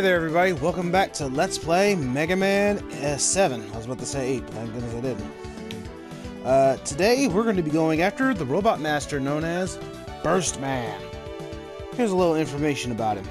Hey there everybody, welcome back to Let's Play Mega Man S7. I was about to say 8, but thank goodness I didn't. Uh, today we're going to be going after the Robot Master known as Burst Man. Here's a little information about him.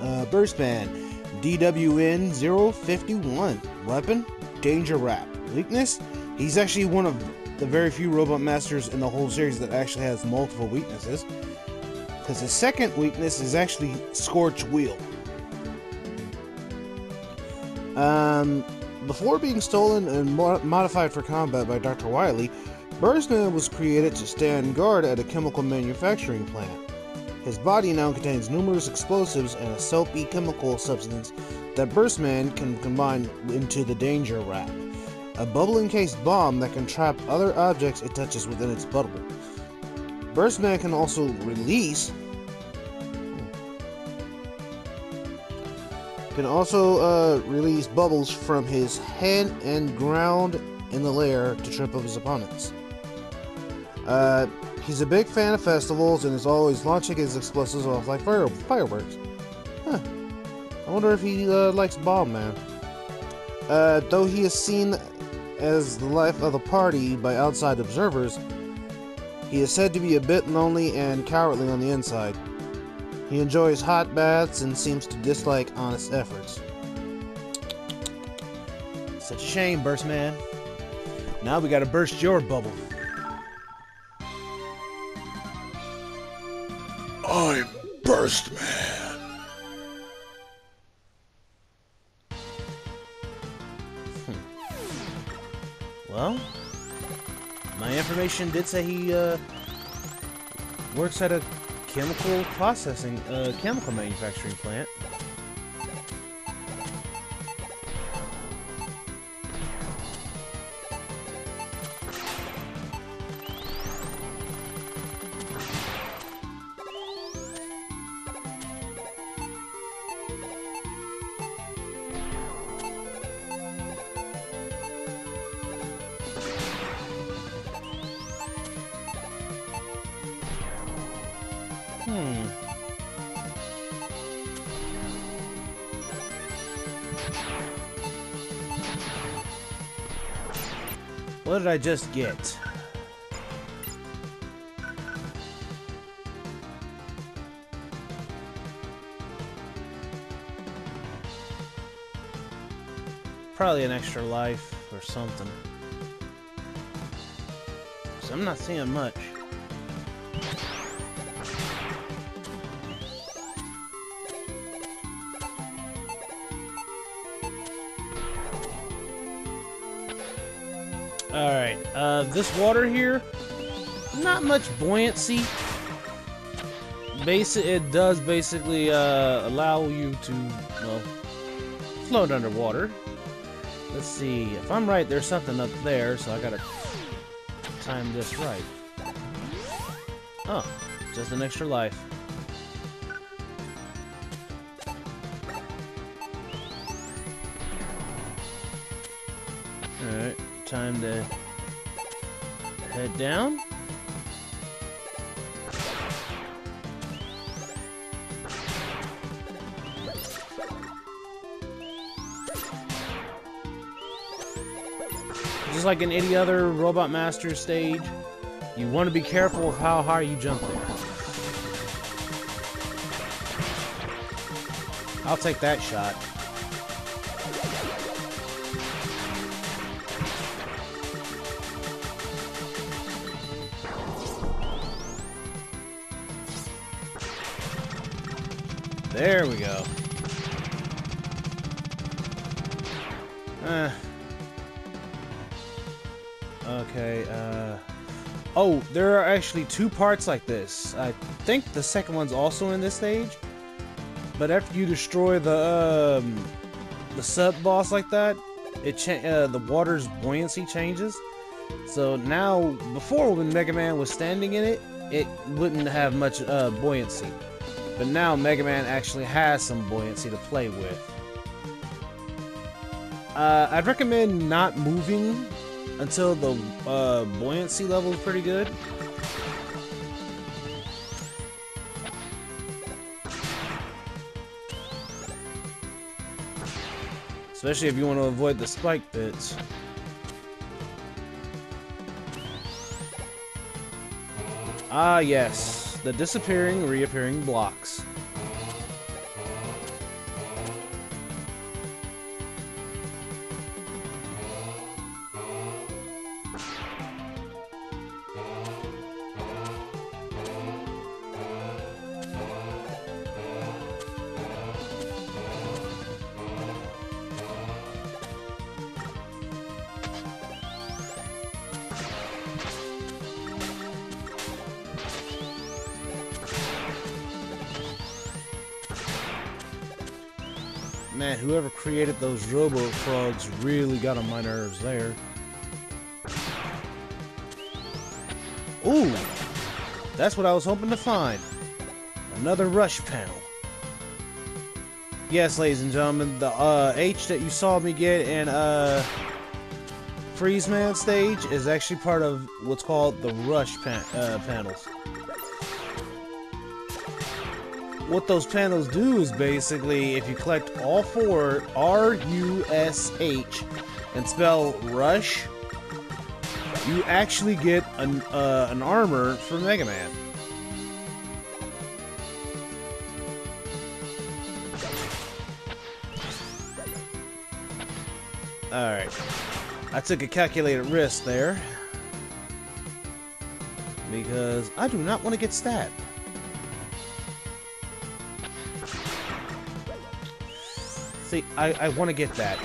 Uh, Burst Man, DWN-051. Weapon, Danger Wrap. Weakness, he's actually one of the very few Robot Masters in the whole series that actually has multiple weaknesses because his second weakness is actually Scorch Wheel. Um, before being stolen and mo modified for combat by Dr. Wily, Burst Man was created to stand guard at a chemical manufacturing plant. His body now contains numerous explosives and a soapy chemical substance that Burst Man can combine into the Danger Wrap, a bubble-encased bomb that can trap other objects it touches within its bubble. Burst Man can also release can also uh, release bubbles from his head and ground in the lair to trip up his opponents. Uh, he's a big fan of festivals and is always launching his explosives off like fire fireworks. Huh. I wonder if he uh, likes Bomb Man. Uh, though he is seen as the life of the party by outside observers, he is said to be a bit lonely and cowardly on the inside. He enjoys hot baths and seems to dislike honest efforts. Such a shame, Burst Man. Now we gotta burst your bubble. I'm Burst Man. Hmm. Well, my information did say he uh, works at a chemical processing, uh, chemical manufacturing plant. Hmm. What did I just get? Probably an extra life or something. So I'm not seeing much. Uh, this water here, not much buoyancy. Basic, it does basically uh, allow you to, well, float underwater. Let's see, if I'm right, there's something up there, so I gotta time this right. Oh, just an extra life. Alright, time to head down. Just like in any other Robot Master stage, you want to be careful of how high you jump there. I'll take that shot. There we go. Uh. Okay, uh... Oh, there are actually two parts like this. I think the second one's also in this stage. But after you destroy the, um... The sub-boss like that, it uh, the water's buoyancy changes. So now, before when Mega Man was standing in it, it wouldn't have much uh, buoyancy. But now Mega Man actually has some buoyancy to play with. Uh, I'd recommend not moving until the uh, buoyancy level is pretty good. Especially if you want to avoid the spike bits. Ah, yes. The disappearing, reappearing blocks. Man, whoever created those robo frogs really got on my nerves there. Ooh! That's what I was hoping to find. Another rush panel. Yes, ladies and gentlemen, the uh, H that you saw me get in uh, Freeze Man stage is actually part of what's called the rush pan uh, panels. What those panels do is basically, if you collect all four R-U-S-H and spell Rush, you actually get an, uh, an armor for Mega Man. Alright. I took a calculated risk there. Because I do not want to get stabbed. See, I, I want to get that.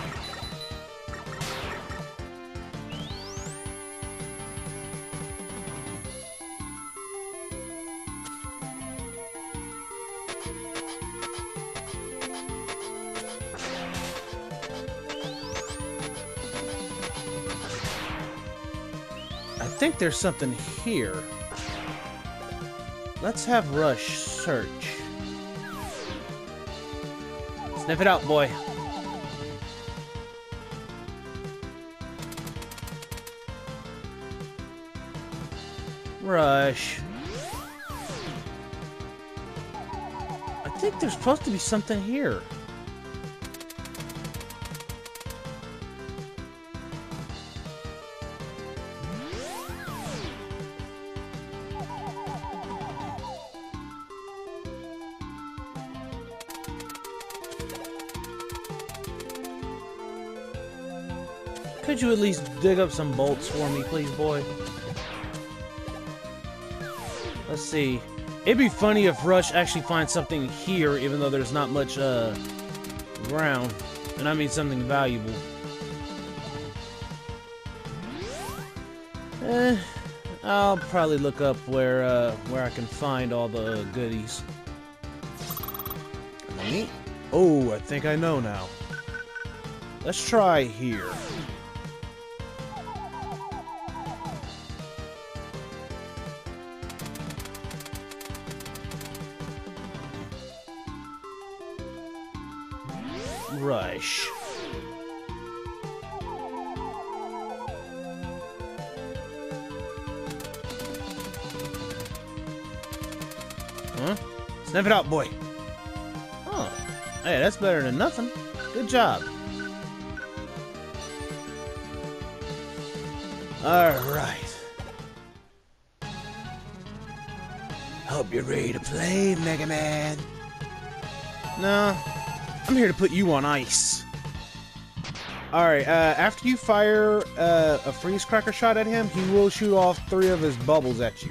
I think there's something here. Let's have Rush search. Sniff it out, boy. Rush. I think there's supposed to be something here. Could you at least dig up some bolts for me, please, boy? Let's see. It'd be funny if Rush actually finds something here, even though there's not much, uh, ground. And I mean something valuable. Eh, I'll probably look up where, uh, where I can find all the goodies. Oh, I think I know now. Let's try here. Rush. Huh? Sniff it out, boy. Oh. Hey, that's better than nothing. Good job. Alright. Hope you're ready to play, Mega Man. No, I'm here to put you on ice. Alright, uh, after you fire uh, a freeze cracker shot at him, he will shoot off three of his bubbles at you.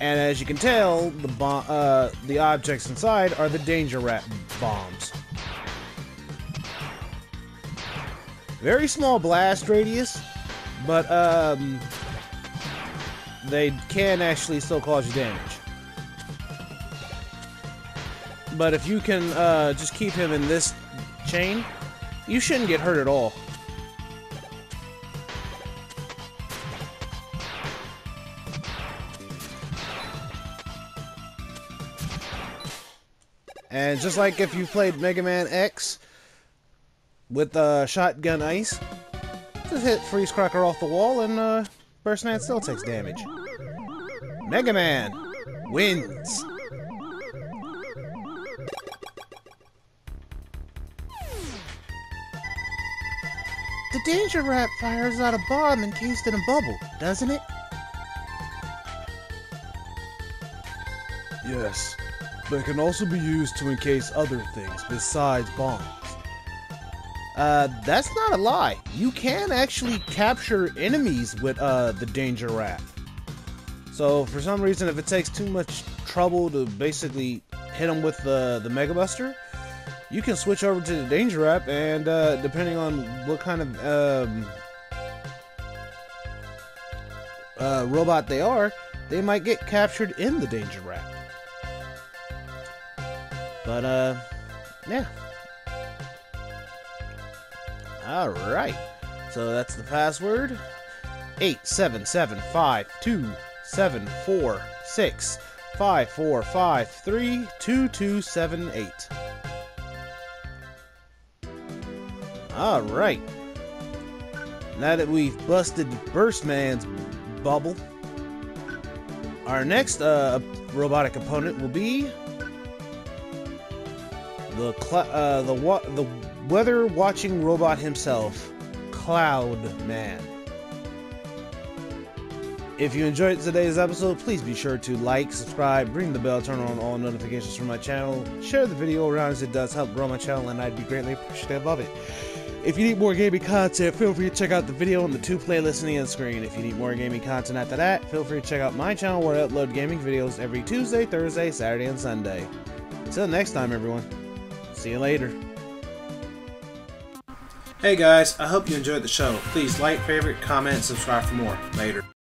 And as you can tell, the uh, the objects inside are the Danger Wrap bombs. Very small blast radius, but um, they can actually still cause you damage. But if you can uh, just keep him in this chain, you shouldn't get hurt at all. And just like if you played Mega Man X with uh, Shotgun Ice, just hit Freeze Cracker off the wall and uh, Burst Man still takes damage. Mega Man wins. The Danger Wrap fires out a bomb encased in a bubble, doesn't it? Yes, but it can also be used to encase other things besides bombs. Uh, that's not a lie. You can actually capture enemies with uh, the Danger Wrap. So, for some reason, if it takes too much trouble to basically hit them with the, the Mega Buster, you can switch over to the Danger Wrap, and uh, depending on what kind of um, uh, robot they are, they might get captured in the Danger Wrap. But, uh, yeah. Alright. So that's the password. 87752674654532278. Alright. Now that we've busted Burst Man's bubble, our next uh, robotic opponent will be the uh, the wa the weather watching robot himself, Cloud Man. If you enjoyed today's episode, please be sure to like, subscribe, ring the bell, turn on all notifications from my channel, share the video around as it does help grow my channel and I'd be greatly appreciative of it. If you need more gaming content, feel free to check out the video on the two playlists on the end screen. If you need more gaming content after that, feel free to check out my channel where I upload gaming videos every Tuesday, Thursday, Saturday, and Sunday. Until next time, everyone. See you later. Hey guys, I hope you enjoyed the show. Please like, favorite, comment, subscribe for more. Later.